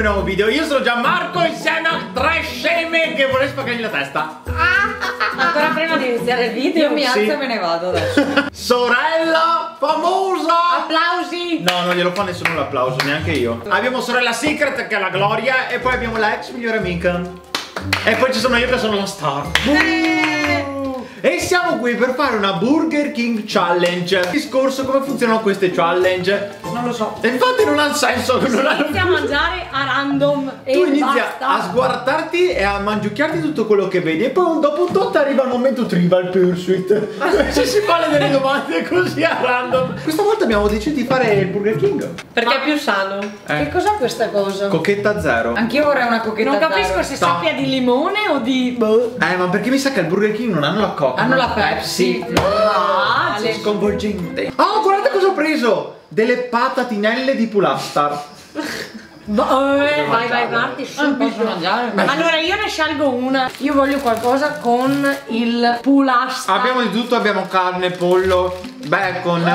mio nuovo video. Io sono Gianmarco insieme a tre sceme che vorrei spaccargli la testa. Ancora prima di iniziare il video io mi alzo Sì. e me ne vado adesso. Sorella famosa! Applausi! No, non glielo fa nessuno l'applauso, neanche io. Abbiamo sorella Secret che è la Gloria e poi abbiamo la ex migliore amica. E poi ci sono io che sono la star. E siamo qui per fare una Burger King Challenge. Discorso come funzionano queste challenge? Non lo so. E infatti non ha senso. Non ha... Inizia a mangiare a random e Tu inizi basta. a sguardarti e a mangiucchiarti tutto quello che vedi e poi dopo un tot arriva il momento Trivial Pursuit Ci si fa delle domande così a random Questa volta abbiamo deciso di fare il Burger King Perché è più sano. Eh. Che cos'è questa cosa? Cocchetta zero Anch'io vorrei una cocchetta non capisco zero. se No. sappia di limone o di. Boh. Eh ma perché mi sa che al Burger King non hanno la coca Hanno la Pepsi. Ah, Ale. Sconvolgente Oh guardate cosa ho preso Delle patatinelle di Pulastar eh, vai, vai, mangiarle. parti Non posso subito. mangiare. Allora io ne scelgo una. Io voglio qualcosa con il pulasta. Abbiamo di tutto, abbiamo carne, pollo, bacon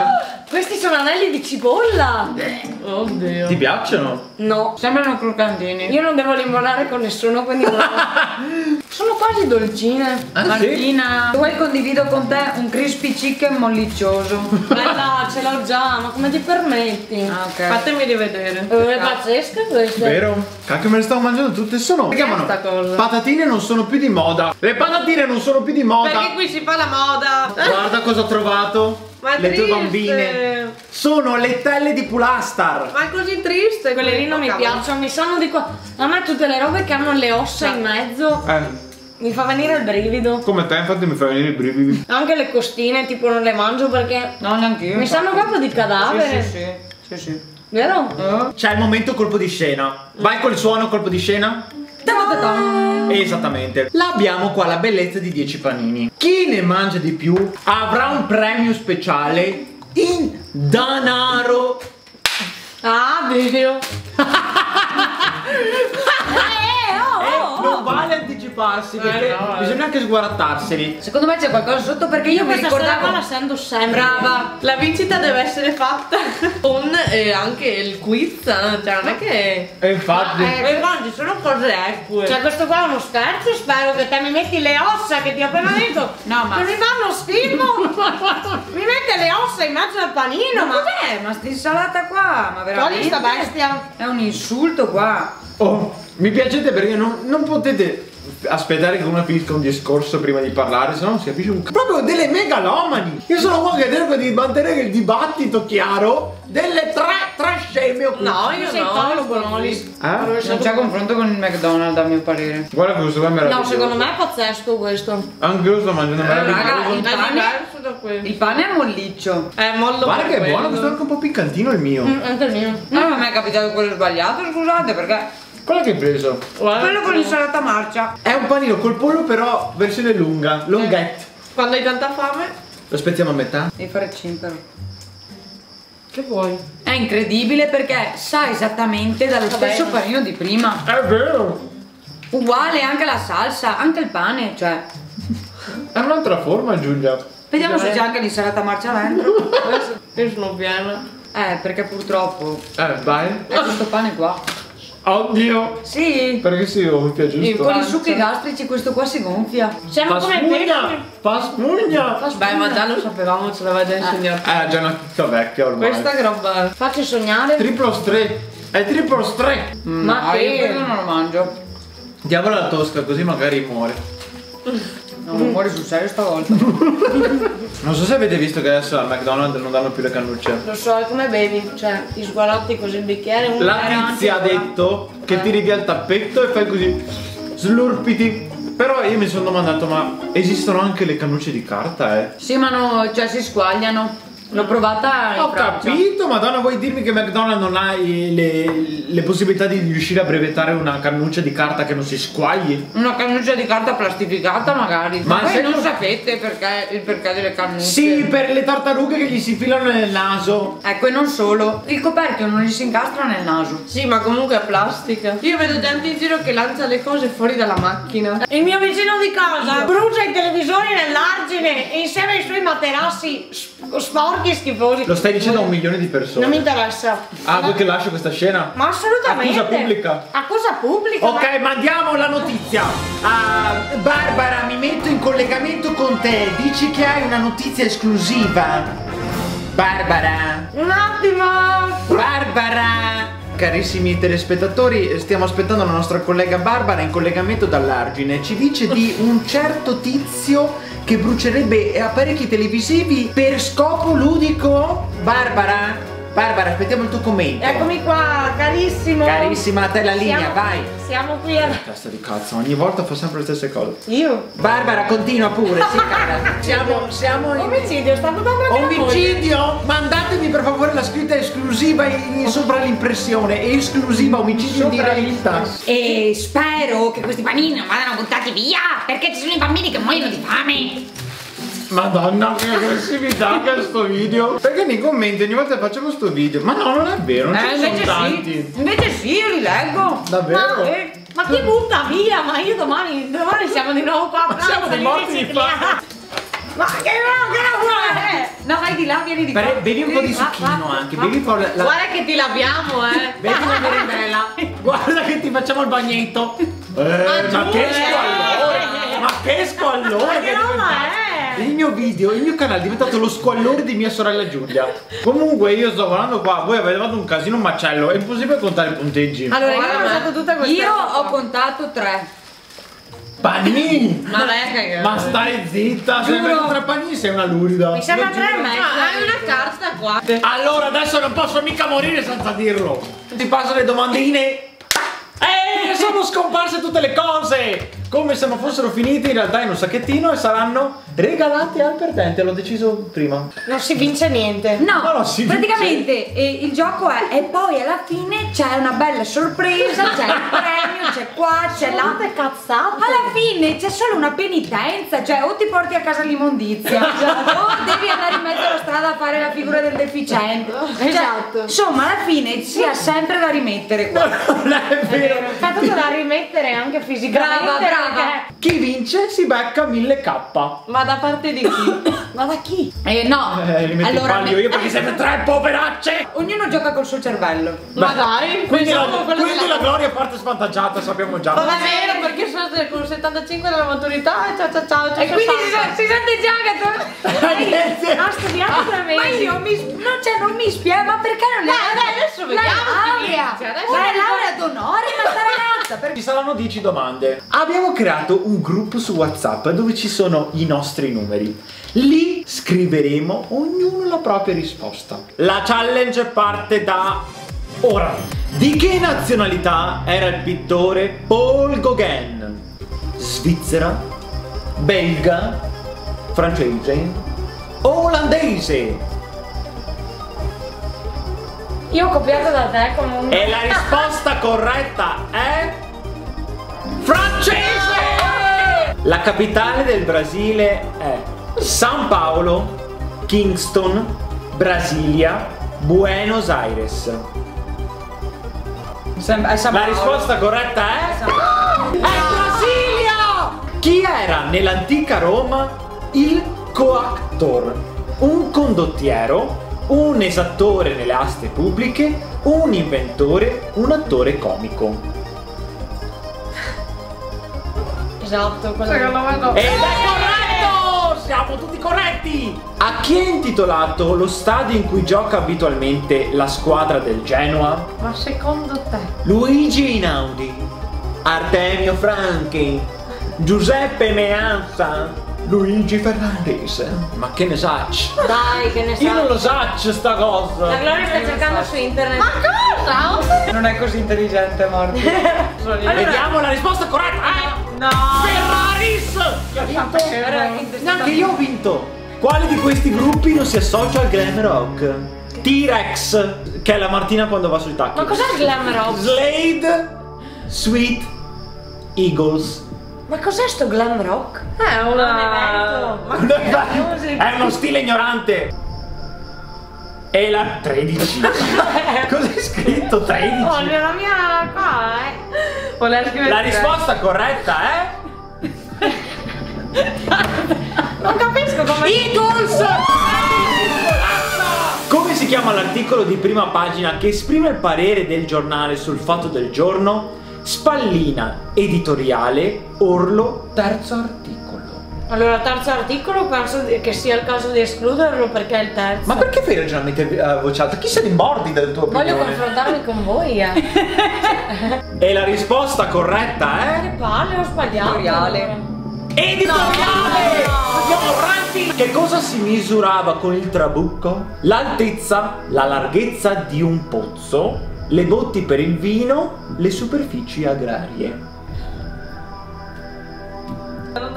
Questi sono anelli di cipolla. Oddio. Ti piacciono? No. Sembrano croccantini. Io non devo limonare con nessuno, quindi non Sono quasi dolcine. Ah, sì? Martina, vuoi condivido con te un crispy chicken molliccioso? Bella, ce l'ho già, ma come ti permetti? Ah, ok. Fatemi rivedere. Eh, È pazzesca questa. Vero? Cacchio me le stavo mangiando tutte sono Si chiamano cosa? Patatine non sono più di moda Le patatine non sono più di moda Perché qui si fa la moda. Guarda cosa ho trovato Ma Le tue bambine Sono le telle di Pulastar Ma è così triste. Quelle lì non mi piacciono, mi sanno di qua. A me tutte le robe che hanno le ossa in mezzo Eh mi fa venire il brivido. come te infatti mi fa venire i brividi Anche le costine, tipo, non le mangio perché No, neanche io. mi sanno proprio di Sì, cadavere. sì, sì. Sì, sì. Vero? Oh. C'è il momento colpo di scena Vai col suono colpo di scena. Esattamente L'abbiamo qua la bellezza di 10 panini Chi ne mangia di più avrà un premio speciale in danaro Ah, video. eh, oh, Eh, oh, non oh. vale anticiparsi perché no, eh. bisogna anche sguardarseli. Secondo me c'è qualcosa sotto perché io Io mi questa storia qua ricordavo. la sento sempre. Brava, la vincita deve essere fatta con eh, anche il quiz, eh, cioè non è che... E infatti. Eh, ma ci sono cose eque. Cioè questo qua è uno scherzo, spero che te mi metti le ossa che ti ho appena detto. No, ma- Che mi fanno schifo. mi mette le ossa in mezzo al panino, Ma ma... cos'è? Ma sta insalata qua? Ma Togli veramente? sta bestia. È un insulto qua. Oh, mi piacete perché non, non potete aspettare che uno finisca un discorso prima di parlare, se no non si capisce un c***o. Proprio delle megalomani. Io sono qua che cerco di mantenere il dibattito chiaro delle tre, tre sceme qui. No, io sei no. Paolo Bonolis. Eh? Non c'è confronto con il McDonald's a mio parere. Guarda che questo qua è No, meraviglioso. secondo me è pazzesco questo. Anche io sto mangiando raga, meraviglioso. il È pane- diverso da quello. Il pane è molliccio. È molto Guarda che è buono, questo è anche un po' piccantino il mio. Mm, anche il mio. No, ma a me è capitato quello sbagliato, scusate, perché Quella che hai preso? Guarda, quello con l'insalata marcia. È un panino col pollo però versione lunga, longhette. Quando hai tanta fame, Lo spezziamo a metà. Devi fare il cimpero. che vuoi? È incredibile perché sa esattamente dallo Vabbè. stesso panino di prima. È vero. Uguale anche la salsa, anche il pane, cioè. È un'altra forma Giulia. Vediamo se c'è anche l'insalata marcia dentro. Adesso io sono piena. Eh, perché purtroppo Eh, vai. è questo pane qua. Oddio. Sì, Perché si gonfia giusto? con i succhi gastrici questo qua si gonfia. Siamo Fa come spugna! Fa spugna! Beh, ma già lo sapevamo, ce l'aveva già insegnato. Eh, già una chicca vecchia ormai. Questa che roba è? Facci sognare. Triplo stre. È triplo stre. Ma ah, che- io quello non lo mangio. Diamola la tosca così magari muore. No, non muore sul serio stavolta. Non so se avete visto che adesso al McDonald's non danno più le cannucce. Lo so, è come bevi. Cioè, ti sguarotti così il bicchiere. uno La tizia ha detto che tiri via il tappetto e fai così. Slurpiti. Però io mi sono domandato, ma esistono anche le cannucce di carta, eh? Sì, ma no, cioè si squagliano. L'ho provata in Ho Francia. capito, madonna, vuoi dirmi che McDonald's non ha le, le possibilità di riuscire a brevettare una cannuccia di carta che non si squagli? Una cannuccia di carta plastificata magari. Ma voi sai non cosa- sapete perché, il perché delle cannucce. Sì, per le tartarughe che gli si filano nel naso. Ecco, e non solo. Il coperchio non gli si incastra nel naso. Sì, ma comunque è plastica. Io vedo gente in giro che lancia le cose fuori dalla macchina. Il mio vicino di casa brucia i televisori nell'argine e insieme ai suoi materassi sporchi porchi schifosi. Lo stai dicendo a un milione di persone. Non mi interessa. Ah, vuoi che lascio questa scena? Ma assolutamente. Accusa pubblica. Accusa pubblica. Ok, mandiamo la notizia. Ah, Barbara, mi metto in collegamento con te. Dici che hai una notizia esclusiva. Barbara. Ma... Un attimo. Barbara! Carissimi telespettatori, stiamo aspettando la nostra collega Barbara in collegamento dall'argine. Ci dice di un certo tizio che brucerebbe apparecchi televisivi per scopo ludico. Barbara? Barbara, aspettiamo il tuo commento. Eccomi qua, carissimo. Carissima, a te la linea, Siamo- vai. Siamo qui a... Testa di cazzo, ogni volta fa sempre le stesse cose. Io? Barbara, continua pure, sì, cara. Siamo, siamo in... Omicidio, sta anche la moglie. Omicidio! Mandatemi per favore la scritta esclusiva in, in sopra l'impressione. Esclusiva omicidio in diretta. E spero che questi panini non vadano buttati via, perché ci sono i bambini che muoiono di fame. Madonna, che aggressività che sto video. Perché nei commenti ogni volta che facevo sto video. Ma no, non è vero, non Eh, ci sono invece tanti. sì. Invece sì, io li leggo. Davvero? Ma, eh, ma chi butta via? Ma io domani, domani siamo di nuovo qua. a siamo morti di ricicliamo. Ma che no, che no, vuole? No, vai di là, vieni di qua. Bevi un po' di succhino anche, bevi un po' la... la- Guarda che ti laviamo, eh. Bevi una merendella. Guarda che ti facciamo il bagnetto. Eh, ma che squallore! Ma che squallore! Ma che è roba è? Il mio video, il mio canale è diventato lo squallore di mia sorella Giulia. Comunque io sto guardando qua, voi avete fatto un casino un macello, è impossibile contare i punteggi. Allora, io ho Io ho qua. contato tre. Panini! Ma lei Ma stai zitta, se metti tre panini sei una lurida. Mi sembra tre e mezzo. Ah, hai una carta qua. Allora adesso non posso mica morire senza dirlo. Ti passo le domandine. Eh, sono scomparse tutte le cose! Come se non fossero finite in realtà in un sacchettino e saranno regalate al perdente, l'ho deciso prima. Non si vince niente. No, no, sì, praticamente eh, il gioco è e poi alla fine c'è una bella sorpresa, c'è il premio, c'è qua, c'è là. Quante cazzate. Alla fine c'è solo una penitenza, cioè o ti porti a casa l'immondizia o devi andare in mezzo alla strada a fare la figura del deficiente. Cioè, Esatto. insomma, alla fine si ha sempre da rimettere qua. Non è vero. Tutto da rimettere anche fisicamente. Brava, brava. Perché- Chi vince si becca 1000k. Ma da parte di chi? Ma da chi? Eh, no, Eh, li metto in allora palio io perché siete tre poveracce. ognuno gioca col suo cervello. Ma dai, Quindi, la, quindi della- la gloria parte svantaggiata, sappiamo già. Ma va bene perché sono con 75 della maturità e ciao ciao ciao ciao E quindi si, si sente già che Ragazzi, Ha studiato tre Ma mesi. io mi, non, cioè, non mi spiega, ma perché non le Dai, dai, adesso vediamo laurea, adesso la vediamo. laurea d'onore, ma sta ragazza, perché Ci saranno 10 domande. Abbiamo creato un gruppo su WhatsApp dove ci sono i nostri numeri. Lì scriveremo ognuno la propria risposta. La challenge parte da ora. Di che nazionalità era il pittore Paul Gauguin? Svizzera? Belga? Francese? Olandese? Io ho copiato da te come un... E la risposta corretta è francese! La capitale del Brasile è San Paolo, Kingston, Brasilia, Buenos Aires. Sem- è San La Paolo. risposta corretta è è Brasilia! Chi era nell'antica Roma il coactor? Un condottiero, un esattore nelle aste pubbliche, un inventore, un attore comico. Esatto, quello Secondo me no. Ed è! Siamo tutti corretti! A chi è intitolato lo stadio in cui gioca abitualmente la squadra del Genoa? Ma secondo te? Luigi Einaudi, Artemio Franchi, Giuseppe Meazza, Luigi Ferraris. Ma che ne sacci? Dai, che ne Io non lo saccio sta La cosa! Gloria sta cercando su internet. Ma cosa? Non è così intelligente, Morti. Vediamo la risposta corretta! Eh, No! Ferraris! Interessante. Neanche io ho vinto! Quale di questi gruppi non si associa al glam rock? T-Rex, che è la Martina quando va sui tacchi. Ma cos'è il glam rock? Slade, Sweet, Eagles. Ma cos'è sto glam rock? È una... Un evento. È uno stile ignorante. E la 13. Cos'è scritto 13? Oh, la mia qua, eh. La risposta corretta è Non capisco come... Eagles! si chiama l'articolo di prima pagina che esprime il parere del giornale sul fatto del giorno? Spallina, editoriale, Orlo, terzo articolo. Allora, terzo articolo penso che sia il caso di escluderlo perché è il terzo. Ma perché fai ragionamento eh, vociato? Chi se ne mordi tua Voglio opinione? confrontarmi con voi, eh. E la risposta corretta è... Che palle, ho sbagliato. Editoriale. Editoriale! Andiamo avanti! Che cosa si misurava con il trabucco? L'altezza, la larghezza di un pozzo, le botti per il vino, le superfici agrarie.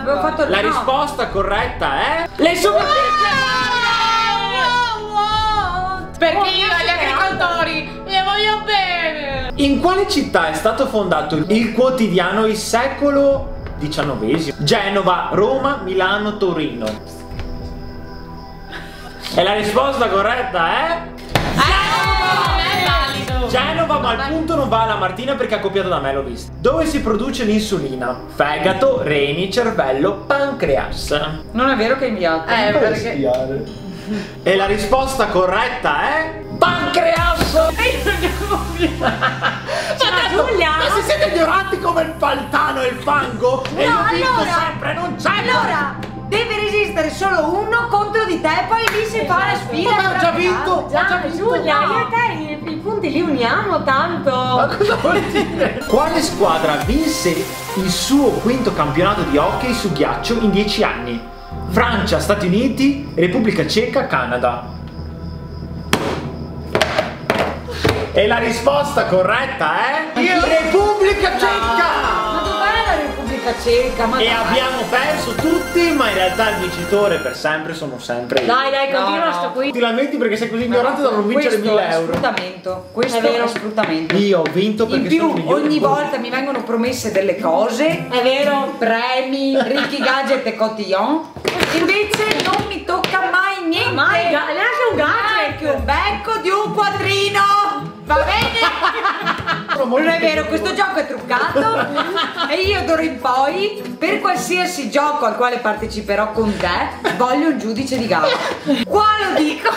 Avevo fatto il La no. risposta corretta è... Le superfici Perché io agli agricoltori le voglio bene. In quale città è stato fondato il quotidiano Il secolo XIX? Genova, Roma, Milano, Torino. E la risposta corretta è... Non. Genova, ma il punto non va alla Martina perché ha copiato da me, l'ho visto. Dove si produce l'insulina? Fegato, reni, cervello, pancreas. Non è vero che hai inviato. Eh, perché... E la risposta corretta è... Pancreas! Ma Giulia! Ma se siete ignoranti come il faltano e il fango e No, io vinco allora- sempre, non c'è Allora, deve resistere solo uno contro di te, poi lì si fa la sfida. Ma ho già vinto! Ho già Già, vinto! Giulia, no. io e te punti li uniamo tanto. Ma cosa vuol dire? Quale squadra vinse il suo quinto campionato di hockey su ghiaccio in 10 anni? Francia, Stati Uniti, Repubblica Ceca, Canada. E la risposta corretta è Repubblica Ma Ceca! Repubblica Ceca? Ma E dai. abbiamo perso tutti, ma in realtà il vincitore per sempre sono sempre io. Dai, dai, continua no. sto qui. Ti lamenti perché sei così ignorante da non vincere Questo 1000 è euro. sfruttamento. Questo È vero. è sfruttamento. Io ho vinto perché In più, ogni volta mi vengono promesse delle cose, È vero. premi, ricchi gadget e cotillon. Invece non mi tocca mai niente. Mai, neanche un gadget. un becco di un quadrino. Va bene? Non è vero, questo gioco è truccato e io d'ora in poi, per qualsiasi gioco al quale parteciperò con te, voglio un giudice di gara. Qua lo dico.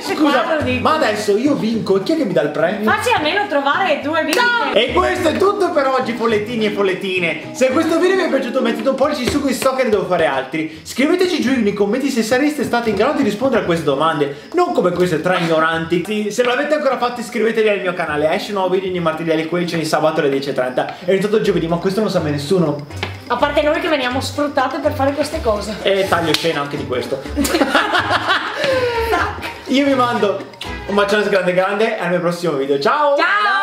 Scusa, Guarda, dico. ma adesso io vinco chi è che mi dà il premio? Facci almeno trovare due vite. E questo è tutto per oggi follettini e follettine Se questo video vi è piaciuto mettete un pollice su che so che ne devo fare altri Scriveteci giù nei commenti se sareste stati in grado di rispondere a queste domande Non come queste tre ignoranti Se non l'avete ancora fatto iscrivetevi al mio canale Esce un nuovo video ogni martedì alle 15 ogni sabato alle 10.30 E ritorno il giovedì ma questo non sa mai nessuno A parte noi che veniamo sfruttate per fare queste cose. E taglio scena anche di questo Io vi mando un bacione grande grande e al mio prossimo video Ciao! Ciao!